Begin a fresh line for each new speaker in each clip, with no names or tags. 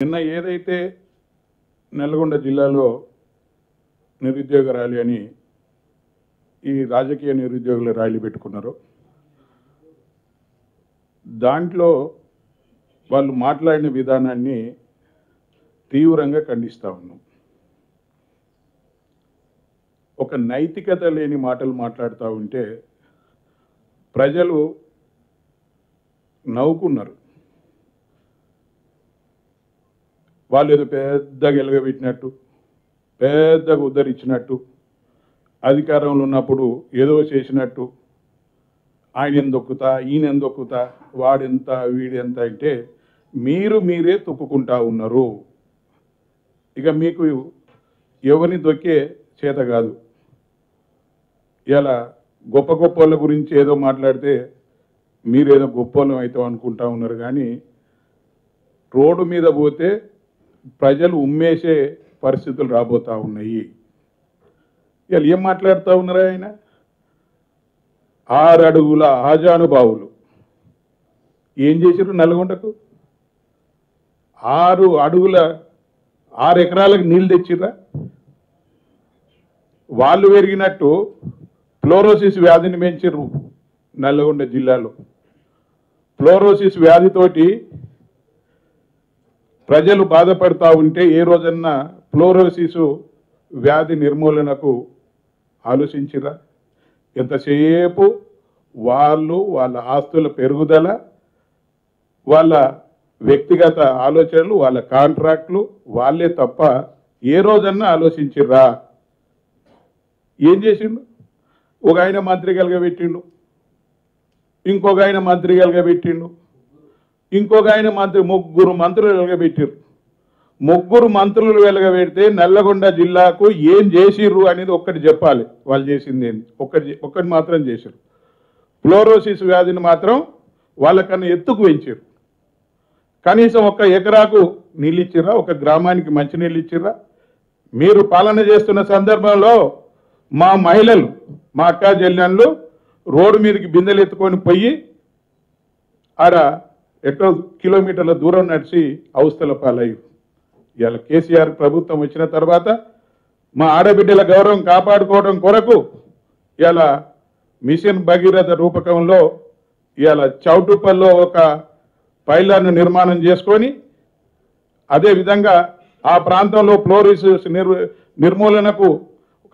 నిన్న ఏదైతే నల్గొండ జిల్లాలో నిరుద్యోగ ర్యాలీ అని ఈ రాజకీయ నిరుద్యోగుల ర్యాలీ పెట్టుకున్నారో దాంట్లో వాళ్ళు మాట్లాడిన విధానాన్ని తీవ్రంగా ఖండిస్తూ ఉన్నాం. ఒక నైతికత లేని మాటలు మాట్లాడుతూ ఉంటే ప్రజలు నవ్వుకున్నారు. వాళ్ళు ఏదో పెద్దగా ఎలగబెట్టినట్టు పెద్దగా ఉద్ధరించినట్టు అధికారంలో ఉన్నప్పుడు ఏదో చేసినట్టు ఆయన ఎందొక్కుతా ఈయన ఎందొక్కుతా వాడెంత వీడెంత అంటే మీరు మీరే తొక్కుకుంటా ఉన్నారు. ఇక మీకు ఎవరిని దొక్కే చేత కాదు. ఇలా గొప్ప గొప్ప వాళ్ళ గురించి ఏదో మాట్లాడితే మీరేదో గొప్ప వాళ్ళం అవుతాం అనుకుంటా ఉన్నారు కానీ రోడ్డు మీద పోతే ప్రజలు ఉమ్మేసే పరిస్థితులు రాబోతా ఉన్నాయి. ఇవాళ ఏం మాట్లాడుతూ ఉన్నారా ఆయన? ఆరు అడుగుల ఆజానుభావులు ఏం చేశారు నల్గొండకు? ఆరు అడుగుల ఆరు ఎకరాలకు నీళ్ళు తెచ్చిర్రా? వాళ్ళు పెరిగినట్టు ఫ్లోరోసిస్ వ్యాధిని పెంచిర్రు నల్గొండ జిల్లాలో. ఫ్లోరోసిస్ వ్యాధితోటి ప్రజలు బాధపడతా ఉంటే ఏ రోజన్నా ఫ్లోరోసిస్ వ్యాధి నిర్మూలనకు ఆలోచించిరా? ఎంతసేపు వాళ్ళు వాళ్ళ ఆస్తుల పెరుగుదల వాళ్ళ వ్యక్తిగత ఆలోచనలు వాళ్ళ కాంట్రాక్ట్లు వాళ్ళే తప్ప ఏ రోజన్నా ఆలోచించిర్రా ఏం చేసిండు? ఒక ఆయన మంత్రి పెట్టిండు ఇంకొక ఆయన మంత్రి పెట్టిండు ఇంకొక ఆయన మంత్రి ముగ్గురు మంత్రులు వెలగబెట్టారు ముగ్గురు మంత్రులు వెలగబెడితే నల్లగొండ జిల్లాకు ఏం చేసిర్రు అనేది ఒక్కటి చెప్పాలి. వాళ్ళు చేసింది ఏంది? ఒక్కటి ఒక్కటి మాత్రం చేశారు ఫ్లోరోసిస్ వ్యాధిని మాత్రం వాళ్ళకన్నా ఎత్తుకు పెంచారు కనీసం ఒక ఎకరాకు నీళ్ళు ఇచ్చిర్రా ఒక గ్రామానికి మంచినీళ్ళు ఇచ్చిర్రా మీరు పాలన చేస్తున్న సందర్భంలో మా మహిళలు మా అక్క చెల్లెళ్ళు రోడ్డు మీదకి బిందెలు ఎత్తుకొని పోయి ఆడ ఎక్కడో కిలోమీటర్ల దూరం నడిచి అవస్థల పాలయ్యారు ఇవాళ కేసీఆర్ ప్రభుత్వం వచ్చిన తర్వాత మా ఆడబిడ్డల గౌరవం కాపాడుకోవడం కొరకు ఇవాళ మిషన్ భగీరథ రూపకంలో ఇవాళ చౌటుప్పల్లో ఒక పైలాన్ని నిర్మాణం చేసుకొని అదేవిధంగా ఆ ప్రాంతంలో ఫ్లోరిస్ నిర్ నిర్మూలనకు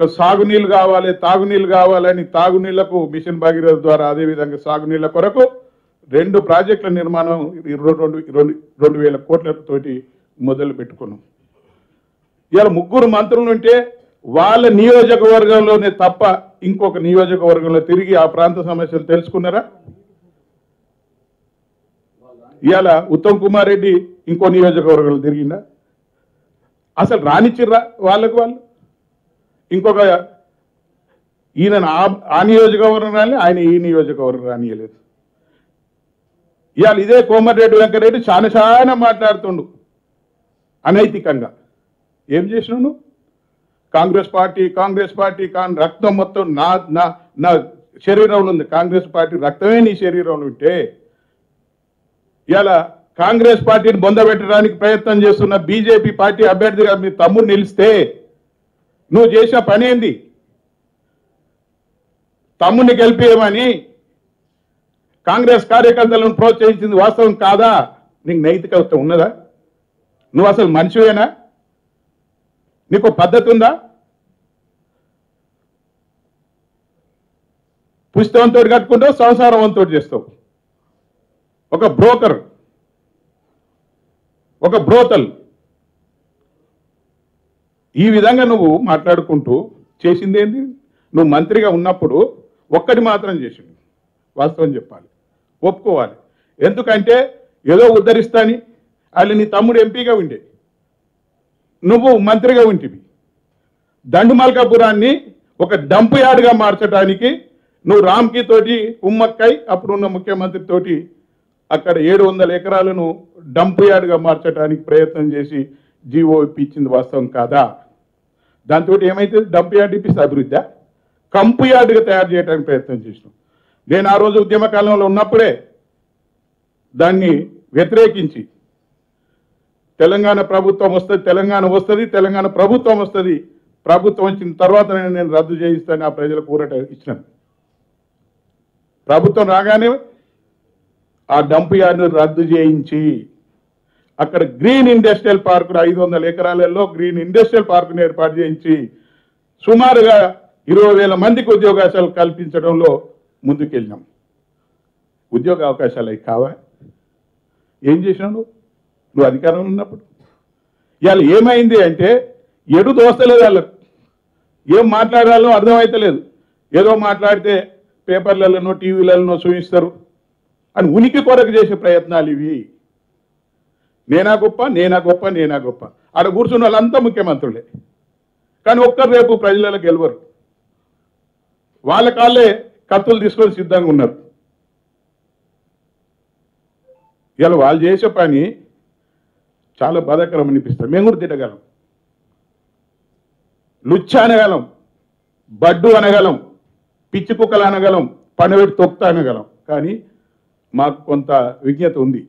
ఒక సాగునీళ్ళు కావాలి తాగునీళ్ళు కావాలని తాగునీళ్ళకు మిషన్ భగీరథ ద్వారా అదేవిధంగా సాగునీళ్ళ కొరకు రెండు ప్రాజెక్టుల నిర్మాణం రెండు రెండు రెండు వేల కోట్లతోటి మొదలు పెట్టుకున్నాం. ఇవాళ ముగ్గురు మంత్రులు ఉంటే వాళ్ళ నియోజకవర్గంలోనే తప్ప ఇంకొక నియోజకవర్గంలో తిరిగి ఆ ప్రాంత సమస్యలు తెలుసుకున్నారా? ఇవాళ ఉత్తమ్ కుమార్ రెడ్డి ఇంకో నియోజకవర్గంలో తిరిగిందా అసలు రానిచ్చిర్రా వాళ్ళకు వాళ్ళు? ఇంకొక ఈయన ఆ- ఆ నియోజకవర్గం రాని ఆయన ఈ నియోజకవర్గం రానియలేదు. ఇవాళ ఇదే కోమటిరెడ్డి వెంకరెడ్డి చాలా చాలా మాట్లాడుతుండు. అనైతికంగా. ఏం చేసినావు నువ్వు కాంగ్రెస్ పార్టీ కాంగ్రెస్ పార్టీ కాన్ రక్తం మొత్తం నా నా నా శరీరంలో ఉంది. కాంగ్రెస్ పార్టీ రక్తమే నీ శరీరంలో ఉంటే ఇలా కాంగ్రెస్ పార్టీని బొందబెట్టడానికి ప్రయత్నం చేస్తున్న బీజేపీ పార్టీ అభ్యర్థిగా మీ తమ్ముడు నిలిస్తే నువ్వు చేసిన పని ఏంది తమ్ముడిని గెలిపేయమని కాంగ్రెస్ కార్యకర్తలను ప్రోత్సహించింది వాస్తవం కాదా? నీకు నైతికత ఉన్నదా? నువ్వు అసలు మనిషివేనా? నీకు పద్ధతి ఉందా? పుస్తకంతో కట్టుకుంటావు సంసారవంతో చేస్తావు. ఒక బ్రోకర్ ఒక బ్రోతల్. ఈ విధంగా నువ్వు మాట్లాడుకుంటూ చేసింది ఏంది నువ్వు మంత్రిగా ఉన్నప్పుడు ఒక్కటి మాత్రం చేసిండు వాస్తవం చెప్పాలి. ఒప్పుకోవాలి. ఎందుకంటే ఏదో ఉద్ధరిస్తాని వాళ్ళు నీ తమ్ముడు ఎంపీగా ఉండే. నువ్వు మంత్రిగా ఉంటివి. దండుమల్కాపురాన్ని ఒక డంప్ యార్డ్గా మార్చడానికి నువ్వు రామ్కి తోటి ఉమ్మక్కై అప్పుడున్న ముఖ్యమంత్రి తోటి అక్కడ ఏడు వందల ఎకరాలను డంప్ యార్డ్గా మార్చడానికి ప్రయత్నం చేసి జీవో ఇప్పించింది వాస్తవం కాదా? దాంతో ఏమైతే డంప్ యార్డ్ ఇప్పిస్తే అభివృద్ధి? కంపు యార్డ్గా తయారు చేయడానికి ప్రయత్నం చేసినాం. నేను ఆ రోజు ఉద్యమ కాలంలో ఉన్నప్పుడే దాన్ని వ్యతిరేకించి తెలంగాణ ప్రభుత్వం వస్తుంది తెలంగాణ వస్తుంది తెలంగాణ ప్రభుత్వం వస్తుంది ప్రభుత్వం వచ్చిన తర్వాత నేను రద్దు చేయిస్తాను ఆ ప్రజలకు ఊరట ఇచ్చినాను ప్రభుత్వం రాగానే ఆ డంప్ యార్డ్ను రద్దు చేయించి అక్కడ గ్రీన్ ఇండస్ట్రియల్ పార్క్ ఐదు వందల ఎకరాలలో గ్రీన్ ఇండస్ట్రియల్ పార్కును ఏర్పాటు చేయించి సుమారుగా ఇరవై వేల మందికి ఉద్యోగాశాలు కల్పించడంలో ముందుకెళ్ళినాం. ఉద్యోగ అవకాశాలు అవి కావా? ఏం చేసినావు నువ్వు నువ్వు అధికారంలో ఉన్నప్పుడు. ఇవాళ ఏమైంది అంటే ఎడు దోస్తలేదు వాళ్ళకు ఏం మాట్లాడాలో అర్థమవుతలేదు ఏదో మాట్లాడితే పేపర్లలోనో టీవీలలోనో చూపిస్తారు. అని ఉనికి కొరకు చేసే ప్రయత్నాలు ఇవి. నేనా గొప్ప నేనా గొప్ప నేనా గొప్ప. ఆడ కూర్చున్న వాళ్ళంతా ముఖ్యమంత్రులే. కానీ ఒక్కరు రేపు ప్రజలలో గెలవరు. వాళ్ళ కాళ్ళే కత్తులు తీసుకొని సిద్ధంగా ఉన్నారు. ఇలా వాళ్ళు చేసే పని చాలా బాధాకరం అనిపిస్తుంది. మేము కూడా తిట్టగలం లుచ్చ అనగలం బడ్డు అనగలం పిచ్చి కుక్కలు అనగలం పండబెట్టి తొక్త అనగలం. కానీ మాకు కొంత విజ్ఞత ఉంది.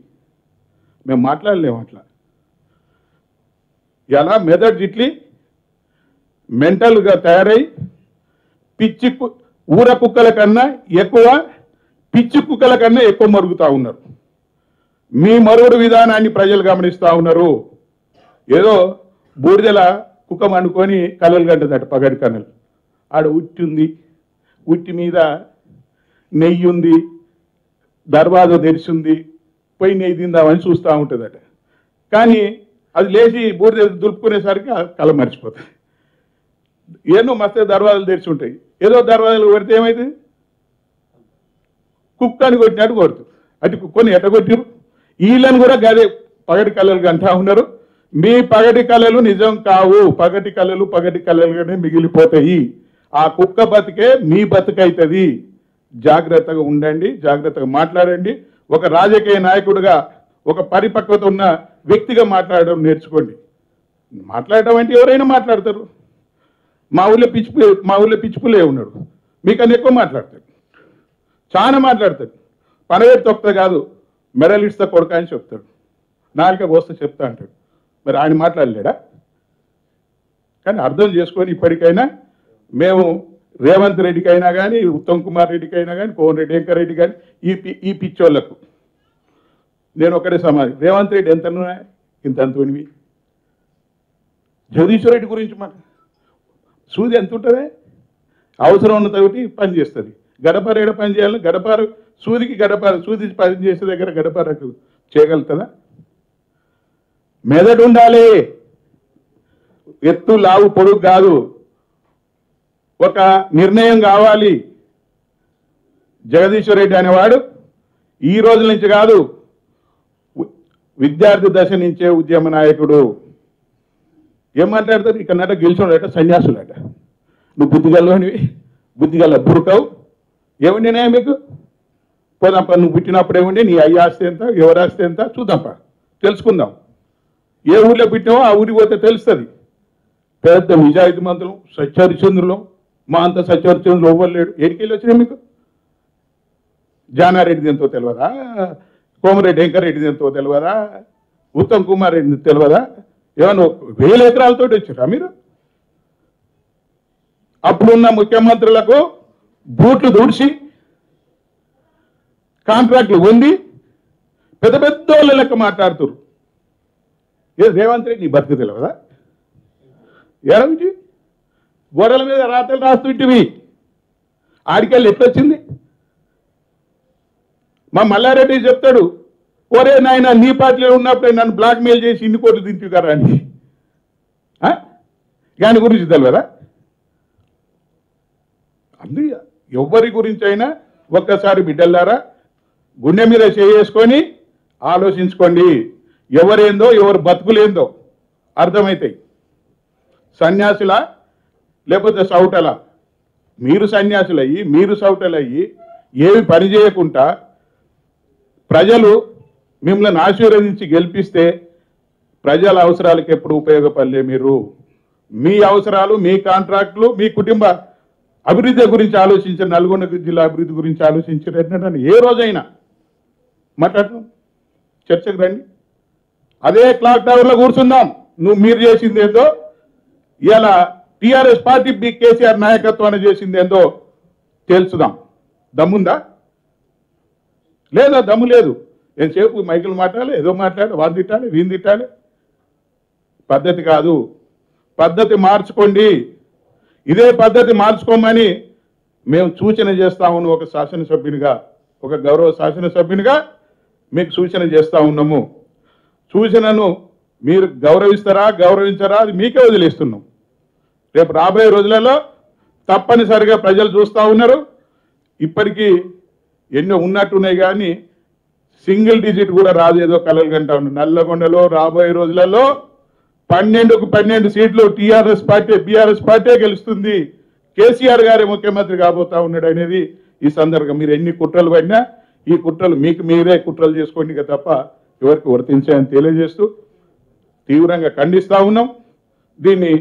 మేము మాట్లాడలేము అట్లా. ఎలా మెదడు ఇట్లి మెంటల్గా తయారై పిచ్చి కు- ఊర కుక్కల కన్నా ఎక్కువ పిచ్చి కుక్కల కన్నా ఎక్కువ మరుగుతూ ఉన్నారు. మీ మరుగుడు విధానాన్ని ప్రజలు గమనిస్తూ ఉన్నారు. ఏదో బూడిదల కుక్కం అనుకొని కలలు గంటదట పగడి కనులు ఆడ ఉట్టి ఉంది ఉట్టి మీద నెయ్యి ఉంది దర్వాజా తెరిచింది పోయి నెయ్యి తిందామని చూస్తూ ఉంటుందట. కానీ అది లేచి బూడిద దులుపుకునేసరికి కళ మర్చిపోతుంది ఎన్నో మస్తు దర్వాజాలు తెరిచి ఉంటాయి. ఏదో దర్వాజాలు కొడితే ఏమైంది కుక్కని కొట్టినట్టు కొడుతుంది అటు కుక్కని ఎట్ట కొట్టిరు? వీళ్ళని కూడా గదే పగటి కళలు అంటా ఉన్నారు. మీ పగటి కళలు నిజం కావు. పగటి కళలు పగటి కళలుగానే మిగిలిపోతాయి. ఆ కుక్క బతికే మీ బతుకైతుంది. జాగ్రత్తగా ఉండండి జాగ్రత్తగా మాట్లాడండి. ఒక రాజకీయ నాయకుడిగా ఒక పరిపక్వత ఉన్న వ్యక్తిగా మాట్లాడడం నేర్చుకోండి. మాట్లాడడం అంటే ఎవరైనా మాట్లాడతారు. మా ఊళ్ళో పిచ్చిపు మా ఊళ్ళో పిచ్చిపులే ఉన్నాడు. మీకన్నా ఎక్కువ మాట్లాడతాడు. చాలా మాట్లాడతాడు. పనవేరు తొక్త కాదు మెడల్ ఇస్తా కొడుక అని చెప్తాడు. నాలుక వస్తే చెప్తా అంటాడు. మరి ఆయన మాట్లాడలేడా? కానీ అర్థం చేసుకొని ఇప్పటికైనా మేము రేవంత్ రెడ్డికి అయినా కానీ ఉత్తమ్ కుమార్ రెడ్డికి అయినా కానీ కోన్ రెడ్డి వెంకర్ రెడ్డి కానీ ఈ పి- ఈ పిచ్చోళ్ళకు నేను ఒకటే సమాధి రేవంత్ రెడ్డి ఎంత ఇంత అంతునివి జగదీశ్వర్ రెడ్డి గురించి మాట సూది ఎంత ఉంటుంది? అవసరం ఉన్నది ఒకటి పని చేస్తుంది. గడపార ఏడ పని చేయాలి? గడపార సూదికి గడపార సూది పని చేసే దగ్గర గడపారకు చేయగలుగుతుందా మెదడు ఉండాలి. ఎత్తు లావు పొడుగు కాదు. ఒక నిర్ణయం కావాలి. జగదీశ్వర్ రెడ్డి అనేవాడు ఈ రోజు నుంచి కాదు విద్యార్థి దశ నుంచే ఉద్యమ నాయకుడు. ఏం మాట్లాడతారు? ఇక్కడ నాట గెలిచినట సన్యాసులట. నువ్వు బుద్ధిగల్లోనివి బుద్ధిగల్ల బురుకవు. ఏముండేనా మీకు? పోదాంప నువ్వు పుట్టినప్పుడు ఏమండి నీ అయ్య ఆస్తి ఎంత ఎవరి ఆస్తి ఎంత? చూద్దాంప. తెలుసుకుందాం. ఏ ఊర్లో పుట్టినావో ఆ ఊరికి పోతే తెలుస్తుంది. పెద్ద నిజాయితీ మంత్రులు సత్యహరిచంద్రులు మా అంత సత్యహరిచంద్రులు ఇవ్వలేడు ఎడికెళ్ళి వచ్చినాయి మీకు? జానారెడ్డి ఎంతో తెలియదా కోమరెడ్డి వెంకరెడ్డి ఎంతో తెలియదా ఉత్తమ్ కుమార్ రెడ్డి తెలియదా ఏమన్నా వేల ఎకరాలతో వచ్చారా మీరు? అప్పుడున్న ముఖ్యమంత్రులకు బూట్లు దుడిచి కాంట్రాక్ట్లు ఉంది పెద్ద పెద్ద వాళ్ళ లెక్క మాట్లాడుతురు. ఏ రేవంత్ రెడ్డి నీ బతుకు తెలియదా ఎడమిటి గోడల మీద రాతలు రాస్తుంటివి ఆడికెళ్ళి ఎట్లొచ్చింది? మా మల్లారెడ్డి చెప్తాడు ఒరే నాయన నీ పార్టీలో ఉన్నప్పుడే నన్ను బ్లాక్మెయిల్ చేసి ఇన్ని కోట్లు దించుకారా అని. ఆ? దాని గురించి తెలియదా అందు ఎవరి గురించి అయినా ఒక్కసారి బిడ్డల్లారా గుండె మీద చేసుకొని ఆలోచించుకోండి. ఎవరేందో ఎవరు బతుకులేందో అర్థమవుతాయి సన్యాసులా లేకపోతే సౌటలా? మీరు సన్యాసులయ్యి మీరు సౌటలయ్యి ఏమి పని చేయకుండా ప్రజలు మిమ్మల్ని ఆశీర్వదించి గెలిపిస్తే ప్రజల అవసరాలకు ఎప్పుడు ఉపయోగపడలే మీరు. మీ అవసరాలు మీ కాంట్రాక్టులు మీ కుటుంబ అభివృద్ధి గురించి ఆలోచించిన నల్గొండ జిల్లా అభివృద్ధి గురించి ఆలోచించారు ఏ రోజైనా మాట్లాడు చర్చకు రండి. అదే క్లాక్ టవర్లో కూర్చుందాం. నువ్వు మీరు చేసింది ఏందో ఇలా టిఆర్ఎస్ పార్టీ బి కేసీఆర్ నాయకత్వాన్ని చేసింది ఏందో తెలుసుదాం. దమ్ముందా? లేదా దమ్ము లేదు? ఎంతసేపు మైకులు మాట్లాడాలి ఏదో మాట్లాడాలి వాళ్ళు తిట్టాలి వీని తిట్టాలి. పద్ధతి కాదు. పద్ధతి మార్చుకోండి. ఇదే పద్ధతి మార్చుకోమని మేము సూచన చేస్తా ఉన్నాం ఒక శాసనసభ్యునిగా ఒక గౌరవ శాసనసభ్యునిగా మీకు సూచన చేస్తూ ఉన్నాము. సూచనను మీరు గౌరవిస్తారా గౌరవించరా అది మీకే వదిలేస్తున్నాం. రేపు రాబోయే రోజులలో తప్పనిసరిగా ప్రజలు చూస్తూ ఉన్నారు. ఇప్పటికీ ఎన్నో ఉన్నట్టున్నాయి కానీ సింగిల్ డిజిట్ కూడా రాదు ఏదో కలలు కంటా ఉన్నారు నల్లగొండలో రాబోయే రోజులలో పన్నెండుకు పన్నెండు సీట్లు టీఆర్ఎస్ పార్టీ బీఆర్ఎస్ పార్టీ గెలుస్తుంది. కేసీఆర్ గారే ముఖ్యమంత్రి కాబోతా ఉన్నాడు అనేది ఈ సందర్భం మీరు ఎన్ని కుట్రలు పడినా ఈ కుట్రలు మీకు మీరే కుట్రలు చేసుకోండి తప్ప ఎవరికి వర్తించాయని తెలియజేస్తూ తీవ్రంగా ఖండిస్తూ ఉన్నాం. దీన్ని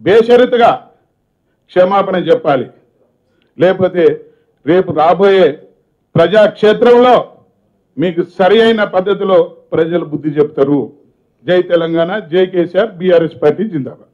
బేషరతుగా క్షమాపణ చెప్పాలి. లేకపోతే రేపు రాబోయే ప్రజాక్షేత్రంలో మీకు సరి అయిన పద్ధతిలో ప్రజలు బుద్ధి చెప్తారు. జై తెలంగాణ జై కేసీఆర్ బీఆర్ఎస్ పార్టీ జిందాబాద్.